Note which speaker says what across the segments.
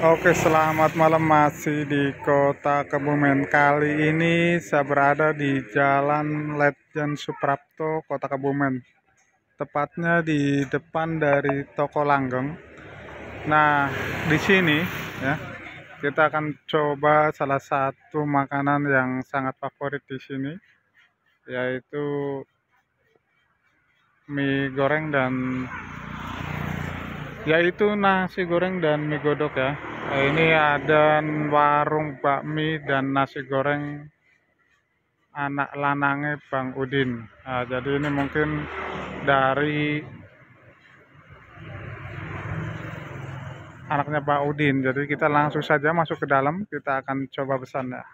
Speaker 1: Oke, selamat malam masih di Kota Kebumen. Kali ini saya berada di Jalan Letjen Suprapto, Kota Kebumen. Tepatnya di depan dari Toko Langgeng. Nah, di sini ya, kita akan coba salah satu makanan yang sangat favorit di sini, yaitu mie goreng dan yaitu nasi goreng dan mie godok ya. Nah, ini ada warung bakmi dan nasi goreng anak lanangnya Bang Udin. Nah, jadi ini mungkin dari anaknya Pak Udin. Jadi kita langsung saja masuk ke dalam. Kita akan coba pesan ya.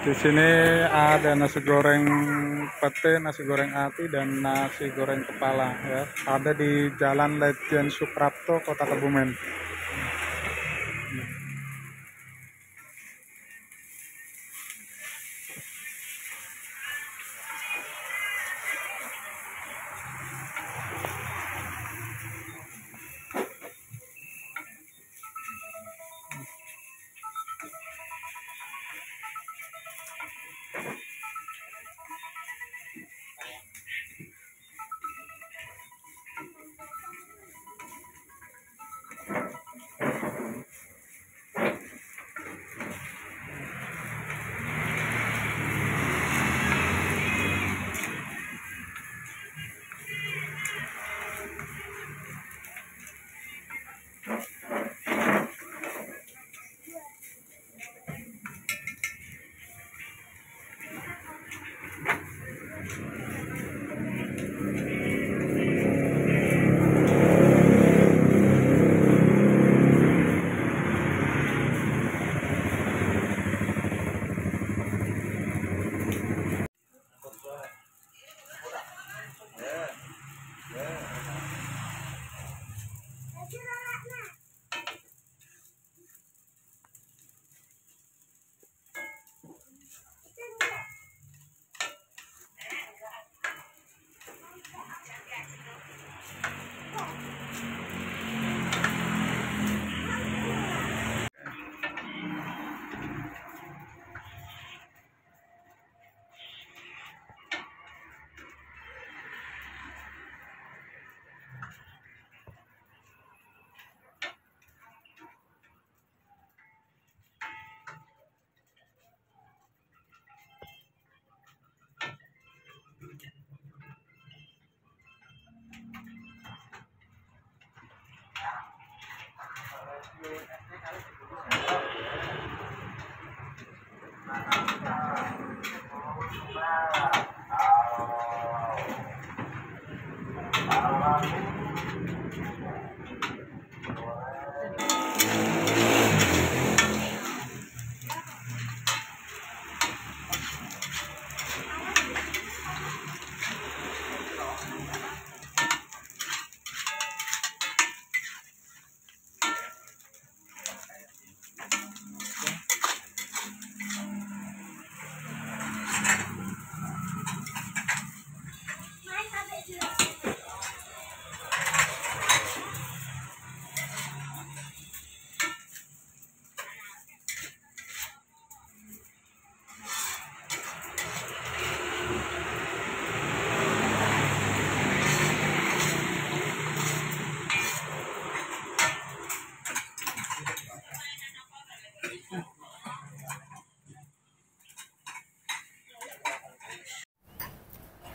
Speaker 1: Di sini ada nasi goreng pete, nasi goreng ati, dan nasi goreng kepala ya. Ada di Jalan Lejen Suprapto, Kota Kebumen.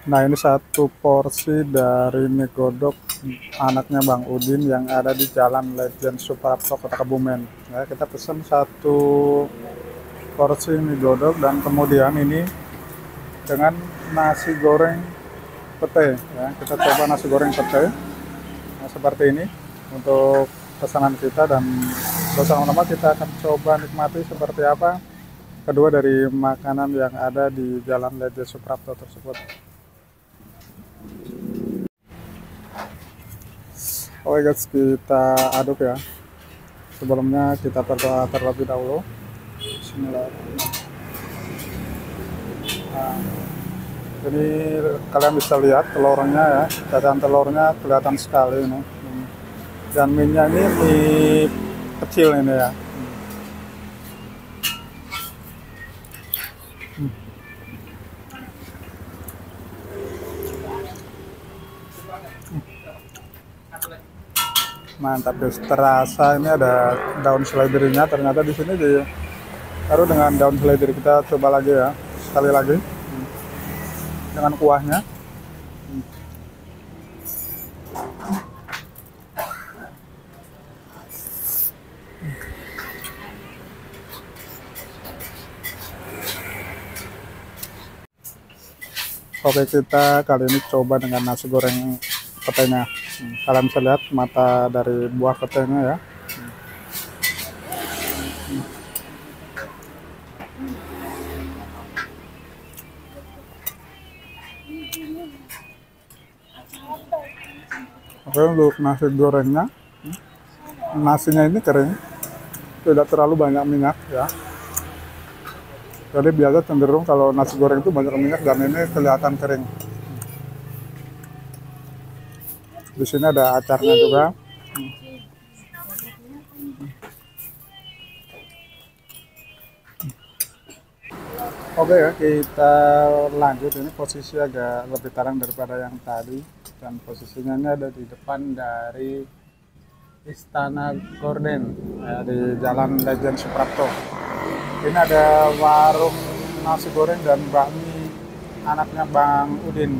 Speaker 1: Nah ini satu porsi dari mie godok anaknya Bang Udin yang ada di Jalan Legend Suprapto Kota Kebumen. Ya, kita pesan satu porsi mie godok dan kemudian ini dengan nasi goreng pete. Ya, kita coba nasi goreng pete nah, seperti ini untuk pesanan kita dan bersama-sama kita akan coba nikmati seperti apa kedua dari makanan yang ada di Jalan Legend Suprapto tersebut. Oke guys, kita aduk ya. Sebelumnya kita berdoa terlebih dahulu. Bismillahirrahmanirrahim. Nah, ini kalian bisa lihat telurnya ya cacahan telurnya kelihatan sekali ini dan minyak ini mie kecil ini ya mantap guys terasa ini ada daun seledrinya ternyata di sini di baru dengan daun seledri kita coba lagi ya sekali lagi. Dengan kuahnya. Oke kita kali ini coba dengan nasi goreng petenya hmm, kalian bisa lihat mata dari buah petenya ya. Oke untuk nasi gorengnya. Nasinya ini kering. Tidak terlalu banyak minyak ya. Jadi biasa cenderung kalau nasi goreng itu banyak minyak dan ini kelihatan kering. Di sini ada acarnya juga. Oke ya, kita lanjut. Ini posisi agak lebih terang daripada yang tadi. Dan posisinya ini ada di depan dari Istana Gordon ya, di Jalan Legend Suprapto ini ada warung nasi goreng dan bakmi anaknya Bang Udin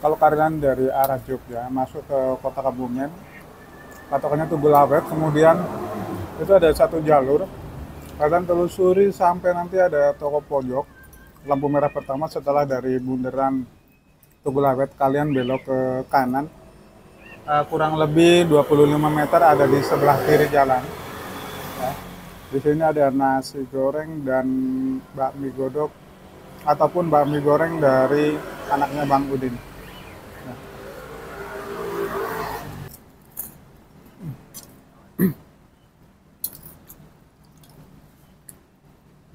Speaker 1: kalau kalian dari arah Jogja masuk ke kota Kebumen patokannya Tugu Lawet kemudian itu ada satu jalur. Kalian telusuri sampai nanti ada toko pojok lampu merah pertama setelah dari bundaran Tugu Lawet kalian belok ke kanan. Uh, kurang lebih 25 meter ada di sebelah kiri jalan. Ya. di sini ada nasi goreng dan bakmi godok ataupun bakmi goreng dari anaknya Bang Udin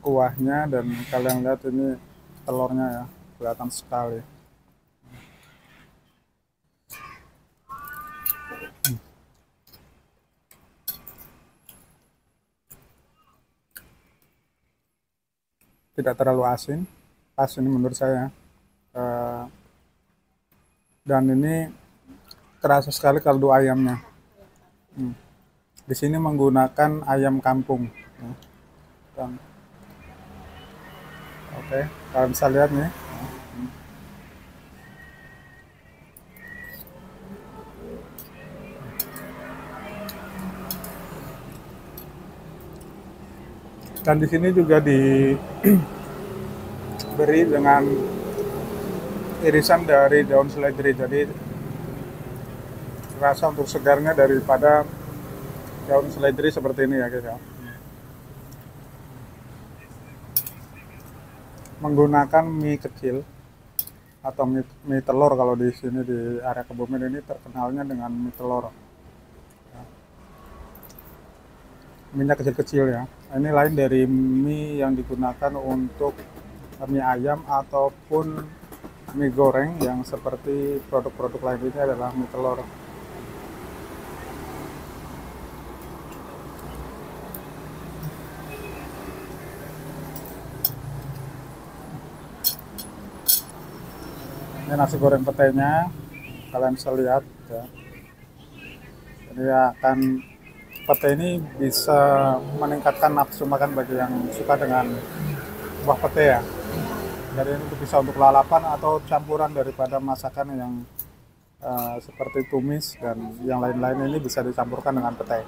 Speaker 1: kuahnya dan kalian lihat ini telurnya ya kelihatan sekali tidak terlalu asin pas ini menurut saya uh, dan ini terasa sekali kaldu ayamnya hmm. di sini menggunakan ayam kampung ya. Oke, kalian bisa lihat nih. Dan di sini juga diberi dengan irisan dari daun seledri. Jadi rasa untuk segarnya daripada daun seledri seperti ini ya guys ya. Menggunakan mie kecil atau mie, mie telur kalau di sini di area Kebumen ini terkenalnya dengan mie telur. Ya. Minyak kecil-kecil ya. Ini lain dari mie yang digunakan untuk mie ayam ataupun mie goreng yang seperti produk-produk lain ini adalah mie telur. Ini nasi goreng petainya kalian bisa lihat ya. Ini akan pete ini bisa meningkatkan nafsu makan bagi yang suka dengan buah pete ya. Jadi ini bisa untuk lalapan atau campuran daripada masakan yang uh, seperti tumis dan yang lain-lain ini bisa dicampurkan dengan pete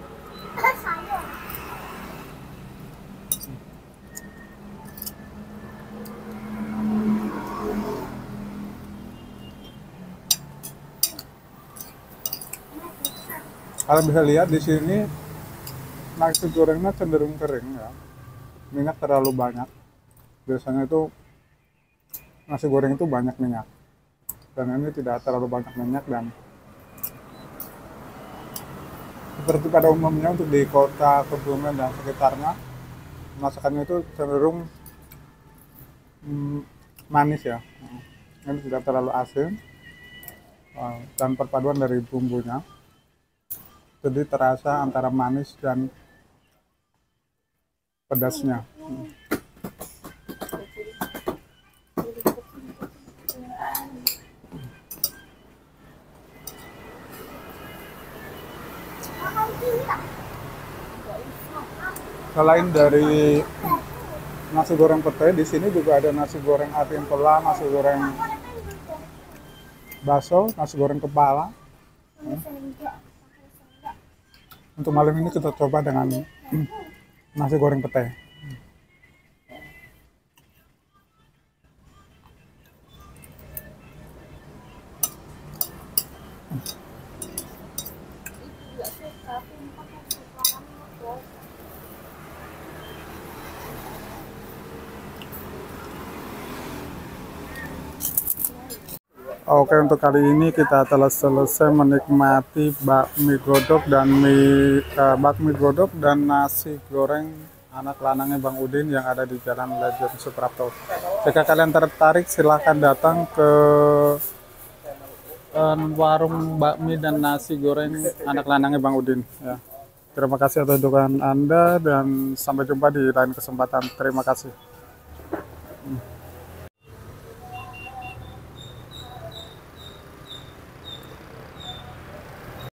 Speaker 1: kalian bisa lihat di sini nasi gorengnya cenderung kering ya. Minyak terlalu banyak. Biasanya itu nasi goreng itu banyak minyak. Dan ini tidak terlalu banyak minyak dan seperti pada umumnya untuk di kota Kebumen dan sekitarnya masakannya itu cenderung mm, manis ya. Ini tidak terlalu asin Wow, dan perpaduan dari bumbunya jadi terasa antara manis dan pedasnya. Selain dari nasi goreng pete di sini juga ada nasi goreng atin pela nasi goreng bakso nasi goreng kepala untuk malam ini kita coba dengan nasi goreng pete Oke untuk kali ini kita telah selesai menikmati bakmi godok dan mie eh, bakmi godok dan nasi goreng anak lanangnya Bang Udin yang ada di Jalan Legend Suprapto. Jika kalian tertarik silahkan datang ke eh, warung bakmi dan nasi goreng anak lanangnya Bang Udin. Ya. Terima kasih atas dukungan Anda dan sampai jumpa di lain kesempatan. Terima kasih.